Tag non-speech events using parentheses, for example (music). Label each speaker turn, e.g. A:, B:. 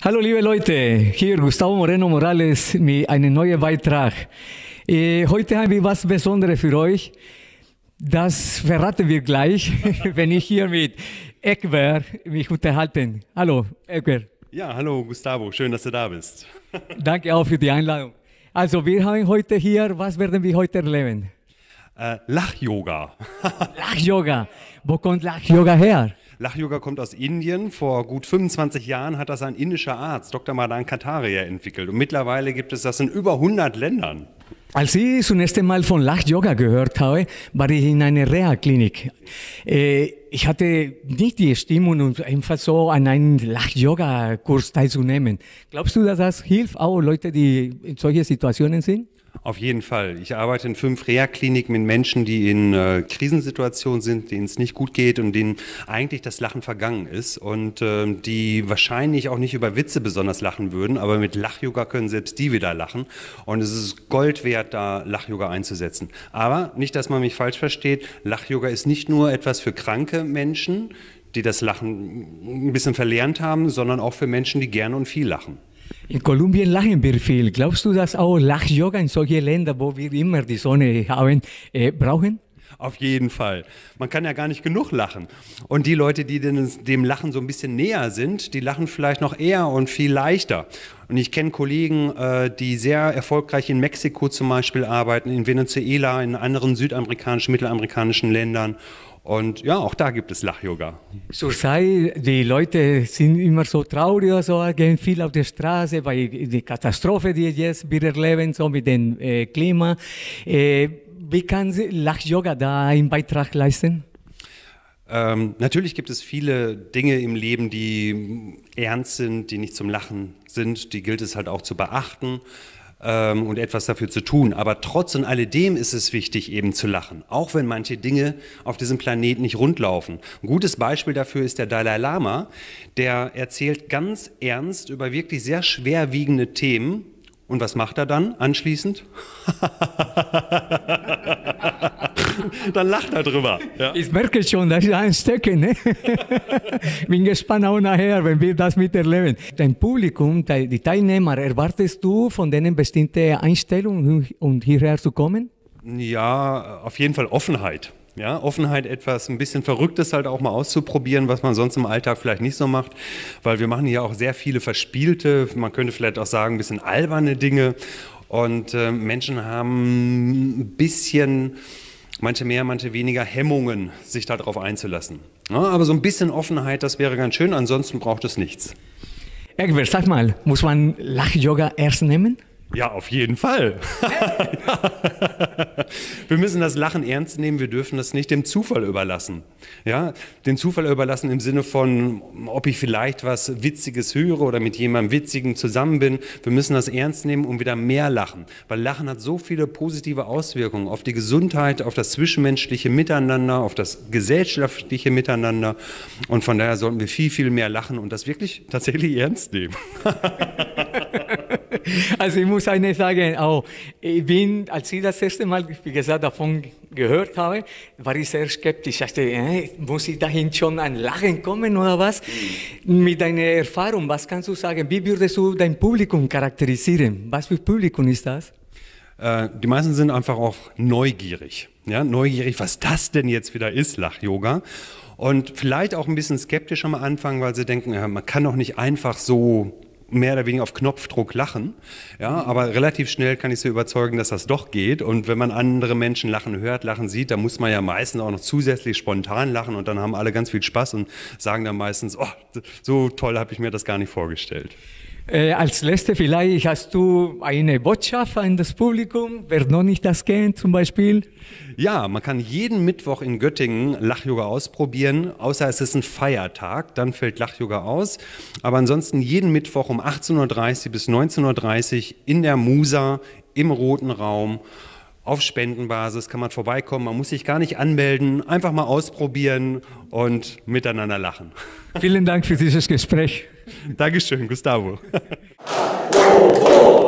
A: Hallo liebe Leute, hier Gustavo Moreno Morales mit einem neuen Beitrag. Äh, heute haben wir was Besonderes für euch. Das verraten wir gleich, (laughs) wenn ich hier mit Ekber mich unterhalten. Hallo Ekber.
B: Ja, hallo Gustavo, schön, dass du da bist. (laughs)
A: Danke auch für die Einladung. Also wir haben heute hier, was werden wir heute erleben?
B: Äh, Lach-Yoga. (laughs)
A: Lach-Yoga. Wo kommt Lach-Yoga her?
B: Lach-Yoga kommt aus Indien. Vor gut 25 Jahren hat das ein indischer Arzt, Dr. Madan Kataria, entwickelt. Und mittlerweile gibt es das in über 100 Ländern.
A: Als ich zum ersten Mal von Lach-Yoga gehört habe, war ich in einer Reha-Klinik. Äh, ich hatte nicht die Stimmung, um einfach so an einen Lach-Yoga-Kurs teilzunehmen. Glaubst du, dass das hilft auch Leute, die in solchen Situationen sind?
B: Auf jeden Fall. Ich arbeite in fünf Reha-Kliniken mit Menschen, die in äh, Krisensituationen sind, denen es nicht gut geht und denen eigentlich das Lachen vergangen ist und äh, die wahrscheinlich auch nicht über Witze besonders lachen würden, aber mit Lach-Yoga können selbst die wieder lachen und es ist Gold wert, da Lach-Yoga einzusetzen. Aber nicht, dass man mich falsch versteht, Lach-Yoga ist nicht nur etwas für kranke Menschen, die das Lachen ein bisschen verlernt haben, sondern auch für Menschen, die gerne und viel lachen.
A: In Kolumbien lachen wir viel. Glaubst du, dass auch Lach-Yoga in solchen Ländern, wo wir immer die Sonne haben, äh, brauchen?
B: Auf jeden Fall. Man kann ja gar nicht genug lachen. Und die Leute, die dem Lachen so ein bisschen näher sind, die lachen vielleicht noch eher und viel leichter. Und ich kenne Kollegen, äh, die sehr erfolgreich in Mexiko zum Beispiel arbeiten, in Venezuela, in anderen südamerikanischen, mittelamerikanischen Ländern. Und ja, auch da gibt es Lach-Yoga.
A: Zurzeit, die Leute sind immer so traurig, so, gehen viel auf der Straße, weil die Katastrophe, die jetzt wir erleben, so mit dem äh, Klima. Äh, wie kann Lach-Yoga da einen Beitrag leisten?
B: Ähm, natürlich gibt es viele Dinge im Leben, die ernst sind, die nicht zum Lachen sind. Die gilt es halt auch zu beachten ähm, und etwas dafür zu tun. Aber trotz und alledem ist es wichtig, eben zu lachen, auch wenn manche Dinge auf diesem Planeten nicht rundlaufen. Ein gutes Beispiel dafür ist der Dalai Lama, der erzählt ganz ernst über wirklich sehr schwerwiegende Themen. Und was macht er dann anschließend? (laughs) dann lacht er drüber.
A: Ja. Ich merke schon, das ist ein Stecken. Ne? (laughs) Bin gespannt auch nachher, wenn wir das miterleben. Dein Publikum, die Teilnehmer, erwartest du von denen bestimmte Einstellungen, um hierher zu kommen?
B: Ja, auf jeden Fall Offenheit. Ja, Offenheit, etwas ein bisschen Verrücktes halt auch mal auszuprobieren, was man sonst im Alltag vielleicht nicht so macht, weil wir machen hier auch sehr viele verspielte, man könnte vielleicht auch sagen, ein bisschen alberne Dinge und äh, Menschen haben ein bisschen manche mehr, manche weniger Hemmungen, sich darauf einzulassen. Ja, aber so ein bisschen Offenheit, das wäre ganz schön, ansonsten braucht es nichts.
A: Egbert, sag mal, muss man Lach-Yoga erst nehmen?
B: Ja, auf jeden Fall. (laughs) wir müssen das Lachen ernst nehmen, wir dürfen das nicht dem Zufall überlassen. Ja, den Zufall überlassen im Sinne von, ob ich vielleicht was Witziges höre oder mit jemandem Witzigen zusammen bin. Wir müssen das ernst nehmen und wieder mehr lachen, weil Lachen hat so viele positive Auswirkungen auf die Gesundheit, auf das zwischenmenschliche Miteinander, auf das gesellschaftliche Miteinander. Und von daher sollten wir viel, viel mehr lachen und das wirklich tatsächlich ernst nehmen. (laughs)
A: Also ich muss eine sagen, auch ich bin, als ich das erste Mal, wie gesagt, davon gehört habe, war ich sehr skeptisch. Ich dachte, äh, muss ich dahin schon ein Lachen kommen oder was? Mit deiner Erfahrung, was kannst du sagen? Wie würdest du dein Publikum charakterisieren? Was für Publikum ist das?
B: Äh, die meisten sind einfach auch neugierig. Ja, neugierig, was das denn jetzt wieder ist, Lach-Yoga. Und vielleicht auch ein bisschen skeptisch am Anfang, weil sie denken, ja, man kann doch nicht einfach so mehr oder weniger auf Knopfdruck lachen. Ja, aber relativ schnell kann ich sie überzeugen, dass das doch geht. Und wenn man andere Menschen lachen hört, lachen sieht, dann muss man ja meistens auch noch zusätzlich spontan lachen und dann haben alle ganz viel Spaß und sagen dann meistens, oh, so toll habe ich mir das gar nicht vorgestellt.
A: Äh, als letzte vielleicht hast du eine Botschaft an das Publikum, wer noch nicht das kennt zum Beispiel.
B: Ja, man kann jeden Mittwoch in Göttingen Lach-Yoga ausprobieren, außer es ist ein Feiertag, dann fällt Lach-Yoga aus. Aber ansonsten jeden Mittwoch um 18.30 bis 19.30 Uhr in der Musa im Roten Raum auf Spendenbasis kann man vorbeikommen. Man muss sich gar nicht anmelden, einfach mal ausprobieren und miteinander lachen.
A: Vielen Dank für dieses Gespräch.
B: Dankeschön, Gustavo. (laughs)